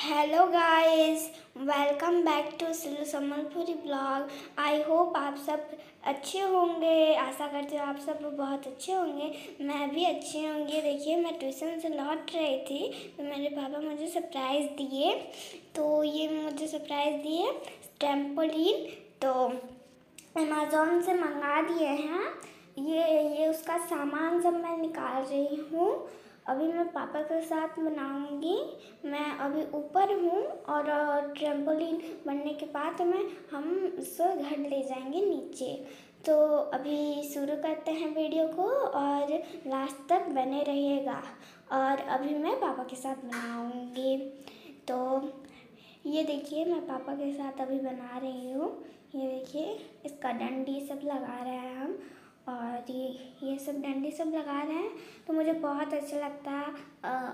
Hello guys welcome back to Silu Sambalpuri blog I hope आप सब अच्छे होंगे। आशा करती हूँ आप सब बहुत अच्छे होंगे। मैं भी अच्छी होंगी। देखिए, मैं ट्यूशन से लौट रही थी तो मेरे पापा मुझे सरप्राइज़ दिए। तो ये मुझे सरप्राइज़ दिए टेम्पोलिन तो अमेज़ोन से मंगा दिए हैं। ये ये उसका सामान सब मैं निकाल रही हूँ। अभी मैं पापा के साथ बनाऊँगी मैं अभी ऊपर हूँ और ट्रेम्पोलिन बनने के बाद मैं, हम उसको घर ले जाएँगे नीचे। तो अभी शुरू करते हैं वीडियो को और लास्ट तक बने रहिएगा। और अभी मैं पापा के साथ बनाऊँगी तो ये देखिए, मैं पापा के साथ अभी बना रही हूँ। ये देखिए, इसका डंडी सब लगा रहे हैं हम। और ये ये सब डंडी सब लगा रहे हैं तो मुझे बहुत अच्छा लगता है।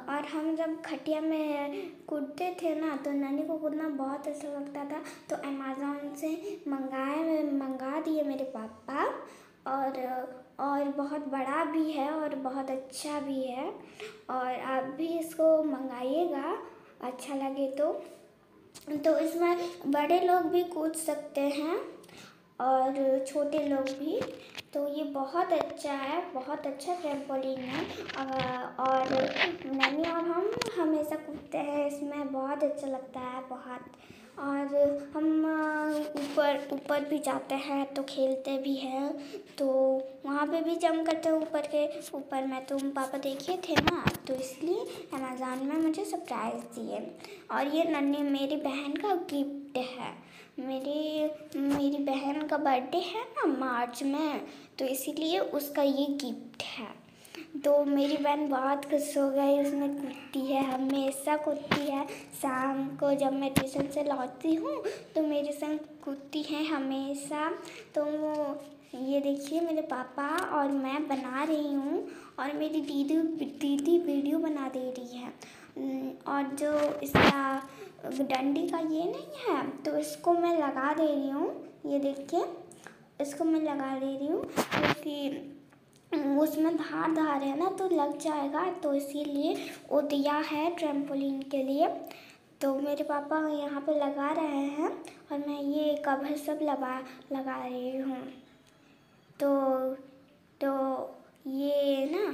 और हम जब खटिया में कूदते थे ना तो नानी को कूदना बहुत अच्छा लगता था। तो अमेज़ोन से मंगाए, मंगा दिए मेरे पापा, और और बहुत बड़ा भी है और बहुत अच्छा भी है। और आप भी इसको मंगाइएगा अच्छा लगे तो। तो इसमें बड़े लोग भी कूद सकते हैं, और छोटे लोग भी। तो ये बहुत अच्छा है, बहुत अच्छा ट्रेम्पोलिन है। और नैनी और हम हमेशा कूदते हैं, इसमें बहुत अच्छा लगता है, बहुत। और हम ऊपर ऊपर भी जाते हैं तो खेलते भी हैं। तो वहाँ पे भी जम करते हैं ऊपर के। ऊपर में तो पापा देखे थे ना तो इसलिए अमेज़ॉन में मुझे सरप्राइज़ दिए। और ये नन्ही मेरी बहन का गिफ्ट है। मेरी मेरी बहन का बर्थडे है ना मार्च में तो इसीलिए उसका ये गिफ्ट है। तो मेरी बहन बहुत खुश हो गई उसमें कूदती है हमेशा कूदती है, शाम को जब मैं ट्यूशन से लौटती हूँ तो मेरे संग कूदती है हमेशा। तो वो, ये देखिए मेरे पापा और मैं बना रही हूँ और मेरी दीदी दीदी वीडियो बना दे रही है। और जो इसका डंडी का ये नहीं है तो इसको मैं लगा दे रही हूँ, ये देखिए, इसको मैं लगा दे रही हूँ, क्योंकि उसमें धार धार है ना तो लग जाएगा तो इसीलिए वो दिया है ट्रेम्पोलिन के लिए। तो मेरे पापा यहाँ पे लगा रहे हैं, और मैं ये कवर सब लगा लगा रही हूँ। तो तो ये ना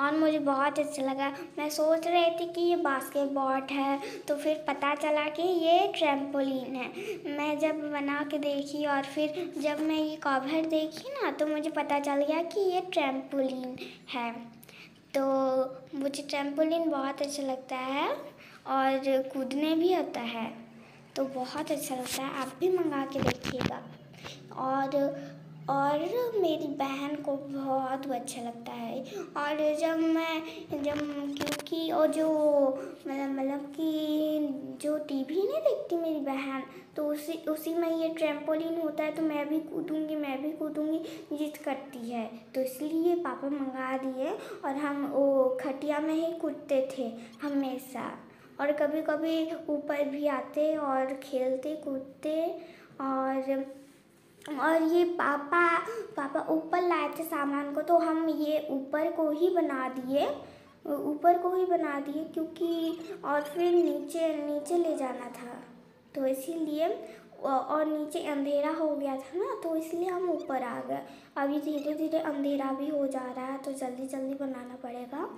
और मुझे बहुत अच्छा लगा। मैं सोच रही थी कि ये बास्केटबॉल है तो फिर पता चला कि ये ट्रैम्पोलिन है। मैं जब बना के देखी और फिर जब मैं ये कवर देखी ना तो मुझे पता चल गया कि ये ट्रैम्पोलिन है। तो मुझे ट्रैम्पोलिन बहुत अच्छा लगता है और कूदने भी होता है। तो बहुत अच्छा लगता है। आप भी मंगा के देखिएगा। और और मेरी बहन को बहुत अच्छा लगता है। और जब मैं, जब क्योंकि और जो मतलब मतलब कि जो टीवी नहीं देखती मेरी बहन तो उसी उसी में ये ट्रैम्पोलिन होता है तो मैं भी कूदूँगी, मैं भी कूदूँगी, जिद करती है। तो इसलिए पापा मंगा दिए और हम वो खटिया में ही कूदते थे हमेशा। और कभी कभी ऊपर भी आते और खेलते, कूदते और और ये पापा पापा ऊपर लाए थे सामान को तो हम ये ऊपर को ही बना दिए। ऊपर को ही बना दिए क्योंकि, और फिर नीचे नीचे ले जाना था। तो इसीलिए, और नीचे अंधेरा हो गया था ना तो इसलिए हम ऊपर आ गए। अभी धीरे धीरे अंधेरा भी हो जा रहा है तो जल्दी जल्दी बनाना पड़ेगा।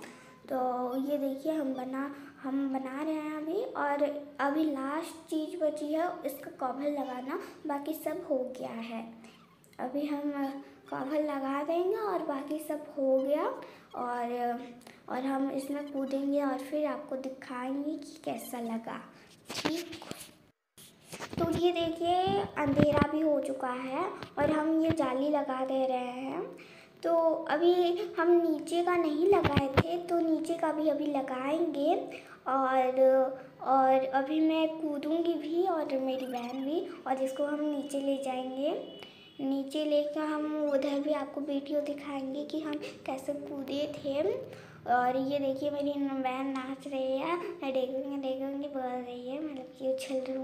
तो ये देखिए हम बना हम बना रहे हैं अभी और अभी लास्ट चीज़ बची है, इसका कवर लगाना, बाकी सब हो गया है। अभी हम कवर लगा देंगे और बाकी सब हो गया और और हम इसमें कूदेंगे और फिर आपको दिखाएँगे कि कैसा लगा। ठीक? तो ये देखिए, अंधेरा भी हो चुका है और हम ये जाली लगा दे रहे हैं। तो अभी हम नीचे का नहीं लगाए थे तो नीचे का भी अभी लगाएँगे। और और अभी मैं कूदूँगी भी और मेरी बहन भी, और इसको हम नीचे ले जाएँगे। नीचे लेकर हम उधर भी आपको वीडियो दिखाएँगे कि हम कैसे कूदे थे। और ये देखिए मेरी बहन नाच रही है, मैं देखूँगी देखूँगी, बोल रही है मतलब कि उछल अगर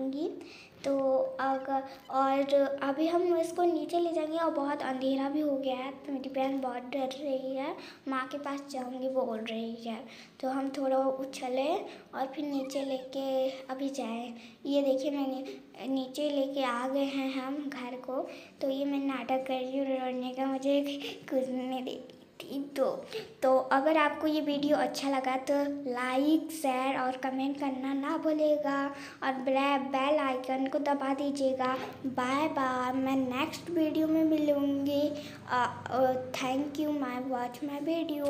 और अभी हम इसको नीचे ले जाएँगे और बहुत अंधेरा भी हो गया है। तो मेरी बहन बहुत डर रही है। माँ के पास जाऊँगी बोल रही है। तो हम थोड़ा उछले और फिर नीचे लेके अभी जाए। ये देखिए मैंने, नीचे लेके आ गए हैं हम घर को। तो ये मैं नाटक कर रही हूँ, रोने का मुझे कुछ नहीं देती थी। तो तो अगर आपको ये वीडियो अच्छा लगा तो लाइक, शेयर और कमेंट करना ना भूलेगा और बेल आइकन को दबा दीजिएगा। Bye bye. मैं नेक्स्ट वीडियो में मिलूँगी। Thank you. My watch my video